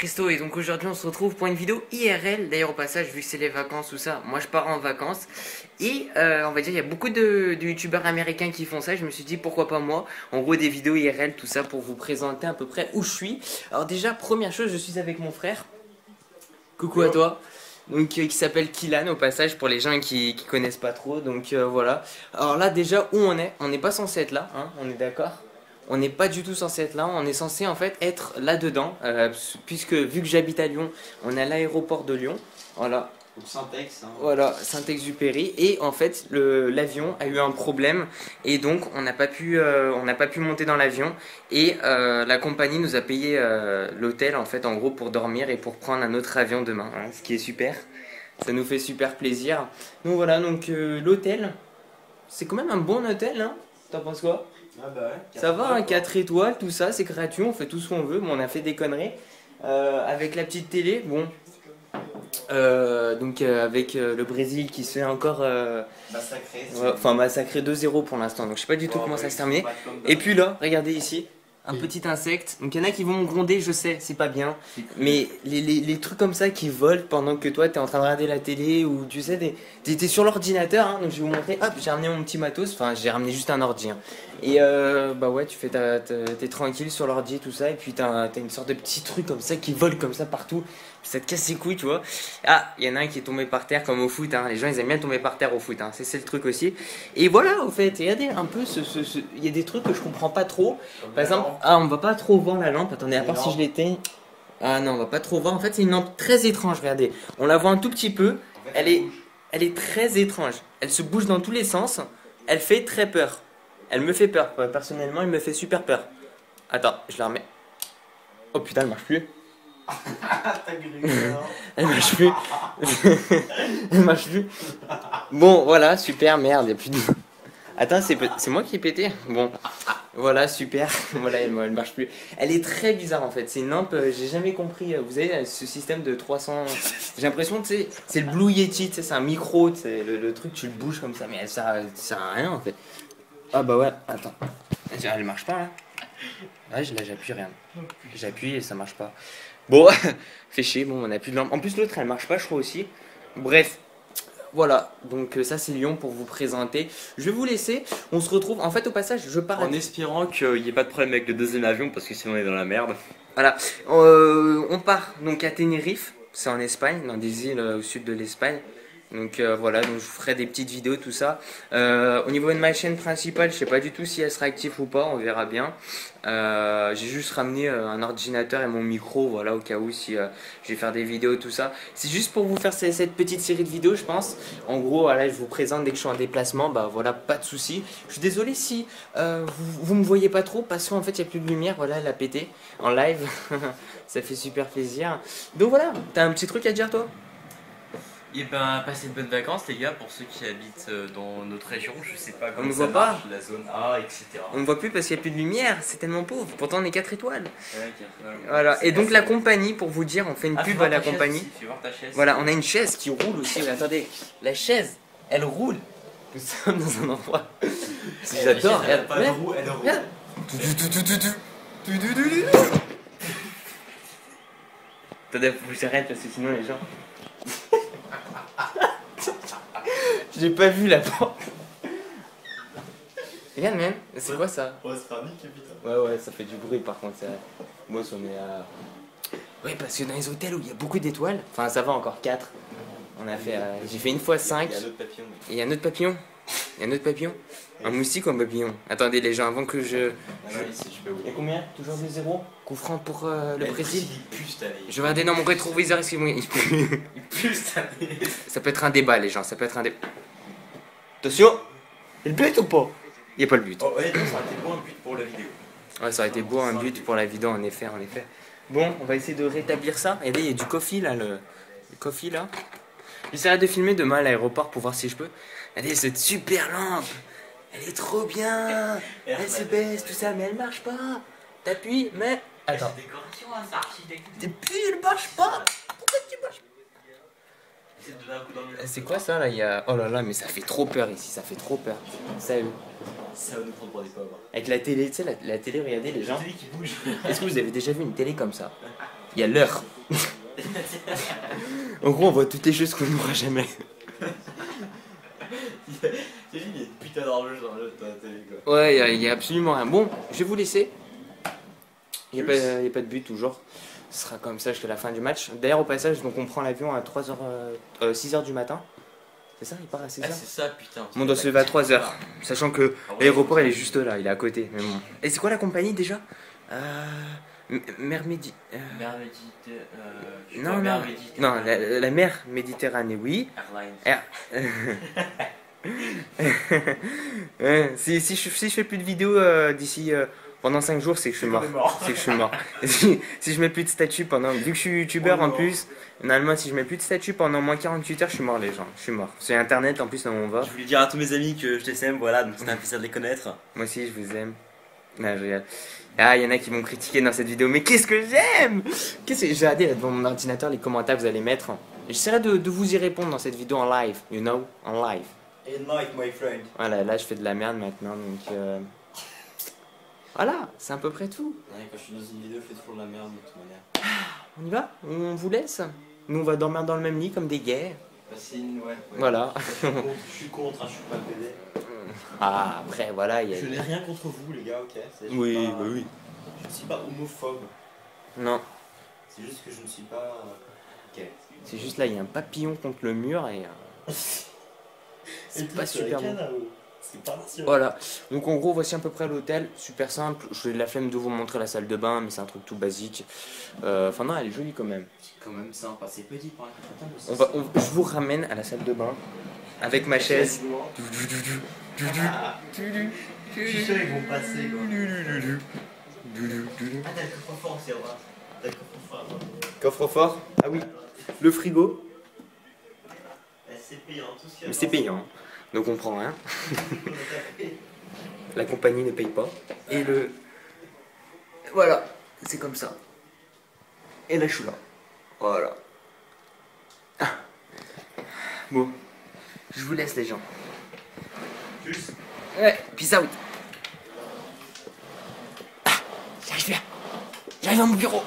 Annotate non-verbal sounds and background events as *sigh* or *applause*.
Christo et donc aujourd'hui on se retrouve pour une vidéo IRL. D'ailleurs au passage vu que c'est les vacances ou ça, moi je pars en vacances et euh, on va dire il y a beaucoup de, de youtubeurs américains qui font ça. Je me suis dit pourquoi pas moi. En gros des vidéos IRL tout ça pour vous présenter à peu près où je suis. Alors déjà première chose je suis avec mon frère. Coucou à toi. Donc euh, qui s'appelle Kilan au passage pour les gens qui, qui connaissent pas trop. Donc euh, voilà. Alors là déjà où on est? On n'est pas censé être là, hein, on est d'accord? On n'est pas du tout censé être là, on est censé en fait être là-dedans, euh, puisque vu que j'habite à Lyon, on est à l'aéroport de Lyon, voilà. Syntex. Hein. Voilà, Saint-Exupéry. Et en fait, l'avion a eu un problème et donc on n'a pas pu, euh, on pas pu monter dans l'avion et euh, la compagnie nous a payé l'hôtel en fait, en gros, pour dormir et pour prendre un autre avion demain, hein, ce qui est super. Ça nous fait super plaisir. Donc voilà, donc l'hôtel, c'est quand même un bon hôtel, hein T'en penses quoi? Ah bah ouais, Ça va, 4 hein, étoiles, tout ça, c'est gratuit, on fait tout ce qu'on veut. Bon, on a fait des conneries. Euh, avec la petite télé, bon. Euh, donc euh, avec le Brésil qui se fait encore massacré, enfin massacré 2-0 pour l'instant donc je sais pas du tout comment ça se terminer et puis là regardez ici un petit insecte. Donc il y en a qui vont me gronder, je sais, c'est pas bien. Mais les, les, les, trucs comme ça qui volent pendant que toi t'es en train de regarder la télé ou tu sais, t'es sur l'ordinateur, hein, donc je vais vous montrer. Hop, j'ai ramené mon petit matos, enfin j'ai ramené juste un ordi. Hein. Et euh, bah ouais, tu fais t'es tranquille sur l'ordi et tout ça, et puis t'as as une sorte de petit truc comme ça qui vole comme ça partout. Ça te casse les couilles, tu vois. Ah, il y en a un qui est tombé par terre comme au foot. Hein. Les gens ils aiment bien tomber par terre au foot. Hein. C'est le truc aussi. Et voilà, au fait, regardez un peu ce, il y a des trucs que je comprends pas trop. Par exemple, ah, on va pas trop voir la lampe. Attendez, à part si je l'éteins. Ah non, on va pas trop voir. En fait, c'est une lampe très étrange. Regardez, on la voit un tout petit peu. Elle est, elle est très étrange. Elle se bouge dans tous les sens. Elle fait très peur. Elle me fait peur. Personnellement, elle me fait super peur. Attends, je la remets. Oh putain, elle marche plus. *laughs* elle marche plus. *laughs* elle marche plus. Bon, voilà, super, merde, il a plus de. Attends, c'est moi qui ai pété? Bon, voilà, super. *laughs* voilà, elle, elle, marche plus. Elle est très bizarre en fait. C'est une lampe, euh, j'ai jamais compris. Euh, vous avez ce système de 300. J'ai l'impression que c'est le Blue Yeti, c'est un micro, le, le truc, tu le bouges comme ça, mais ça sert à rien en fait. Ah bah ouais, attends. Elle marche pas là Ouais, là j'appuie rien. J'appuie et ça marche pas. Bon, *laughs* fait chier, bon, on a plus de. En plus, l'autre elle marche pas, je crois aussi. Bref, voilà, donc euh, ça c'est Lyon pour vous présenter. Je vais vous laisser, on se retrouve. En fait, au passage, je pars. En espérant qu'il n'y ait pas de problème avec le deuxième avion parce que sinon on est dans la merde. Voilà, euh, on part donc à Tenerife, c'est en Espagne, dans des îles euh, au sud de l'Espagne. Donc euh, voilà, donc je vous ferai des petites vidéos, tout ça. Euh, au niveau de ma chaîne principale, je sais pas du tout si elle sera active ou pas, on verra bien. Euh, j'ai juste ramené un ordinateur et mon micro, voilà, au cas où si je vais faire des vidéos, tout ça. C'est juste pour vous faire cette petite série de vidéos, je pense. En gros, voilà, je vous présente dès que je suis en déplacement, bah voilà, pas de souci. Je suis désolé si vous, vous me voyez pas trop, parce qu'en fait, il n'y a plus de lumière, voilà, elle a pété en live. *laughs* ça fait super plaisir. Donc voilà, t'as un petit truc à dire toi? Et eh ben, passez de bonnes vacances, les gars, pour ceux qui habitent euh, dans notre région. Je sais pas comment on ça voit marche, la zone A, etc. On ne voit plus parce qu'il n'y a plus de lumière, c'est tellement pauvre. Pourtant, on est 4 étoiles. Voilà, et donc la compagnie, pour vous dire, on fait une ah, pub à la compagnie. chaise. Voilà, on a une chaise qui roule aussi. attendez, la chaise, elle roule. Nous sommes dans un endroit. *laughs* J'adore, elle, pas de roue, elle roule. Attendez, faut que j'arrête parce que sinon les gens. J'ai pas vu la porte. Regarde même, c'est quoi ça Ouais, c'est putain. Ouais, ouais, ça fait du bruit par contre. Moi, on est à. Ouais, parce que dans les hôtels où il y a beaucoup d'étoiles, enfin ça va encore 4. On a fait. Euh, j'ai fait une fois 5. Il y a un autre papillon. Et il y a un autre papillon. Il y a un autre papillon. Un moustique ou un papillon? Attendez les gens, avant que je... Ah ici, je peux Il y a combien? Toujours des zéros? Coup franc pour euh, le Brésil. Je vais regarder dans mon rétroviseur, excusez-moi. Il pue. *laughs* il pue cette année. Ça peut être un débat les gens, ça peut être un débat. Attention Il y a le but ou pas? Il n'y a pas le but. Oh, ouais, ça aurait été beau un but pour la vidéo. Ouais, ça aurait été beau un but pour la vidéo, en effet, en effet. Bon, on va essayer de rétablir ça. Regardez, il y a du coffee là, le, le coffee là. J'essaierai de filmer demain à l'aéroport pour voir si je peux. Regardez cette super lampe elle est trop bien Elle se baisse, tout ça, mais elle marche pas T'appuies, mais... Attends. Depuis, elle marche pas Pourquoi tu marches c'est quoi ça là il y a... Oh là là, mais ça fait trop peur ici, ça fait trop peur. Ça, ça va nous prendre pour des pauvres. Avec la télé, tu sais, la, télé, regardez les gens. Est-ce que vous avez déjà vu une télé comme ça? Il y a l'heure. *laughs* En gros, on voit toutes les choses qu'on n'aura jamais. Il y a une putain d'horloge dans la télé quoi. Ouais, il y, a absolument rien. Bon, je vais vous laisser. Il n'y a, a pas de but toujours. Ce sera comme ça jusqu'à la fin du match. D'ailleurs, au passage, donc on prend l'avion à 3h, euh, 6h du matin. C'est ça Il part à 6h Ah, c'est ça, putain. On doit se lever à 3h. Sachant que Ah ouais, l'aéroport, il est juste là, il est à côté. Mais bon. Et c'est quoi la compagnie déjà? Euh, Mer Médi- euh, Mer. Euh, Non, Mer non. Méditerranée. Non, la, la mer Méditerranée, oui. Airlines. *laughs* Ouais, si, si, je, si je fais plus de vidéos euh, d'ici euh, pendant 5 jours, c'est que je suis mort. C'est que je suis mort. *laughs* si, si je mets plus de statut pendant. Vu que je suis youtubeur Oh en plus, normalement, si je mets plus de statut pendant moins 48 heures, je suis mort, les gens. Je suis mort. Sur internet, en plus, là où on va. Je voulais dire à tous mes amis que je les aime, voilà, donc c'était un plaisir de les connaître. Moi aussi, je vous aime. Non, je rigole. Ah, il y en a qui m'ont critiqué dans cette vidéo, mais qu'est-ce que j'aime? Qu'est-ce que j'ai regardé là devant mon ordinateur les commentaires que vous allez mettre? J'essaierai de, de vous y répondre dans cette vidéo en live, you know, en live. Et night, my friend. Voilà, là je fais de la merde maintenant, donc euh, voilà, c'est à peu près tout. Ouais, quand je suis dans une vidéo, je fais toujours de la merde de toute manière. On y va? On vous laisse? Nous on va dormir dans le même lit comme des gays. Ouais. ouais. Voilà. Je suis contre, je suis contre, hein, je suis pas pédé. Ah, après voilà, il y a... Je n'ai rien contre vous, les gars, ok? Oui, pas- bah oui. Je ne suis pas homophobe. Non, C'est juste que je ne suis pas. euh, Ok. c'est juste là, il y a un papillon contre le mur et... euh, *laughs* c'est pas super bon. C'est parti. Voilà, donc en gros voici à peu près l'hôtel, super simple, j'ai la flemme de vous montrer la salle de bain mais c'est un truc tout basique. Euh, Enfin non elle est jolie quand même. C'est quand même sympa, c'est petit pour un. On va, on- je vous ramène à la salle de bain avec ma chaise. Je suis sûr qu'ils vont passer quoi. Ah, t'as le coffre-fort aussi, Romain. T'as le coffre-fort. Coffre-fort Ah oui, le frigo, Eh, C'est payant, tout ce qu'il y a mais c'est payant, hein. donc on prend rien. *laughs* La compagnie ne paye pas. Et le... Voilà, c'est comme ça. Et là je suis là. Voilà. Ah. Bon, je vous laisse les gens. Tchuss. Ouais, peace out. Ah, j'arrive bien. J'arrive à mon bureau.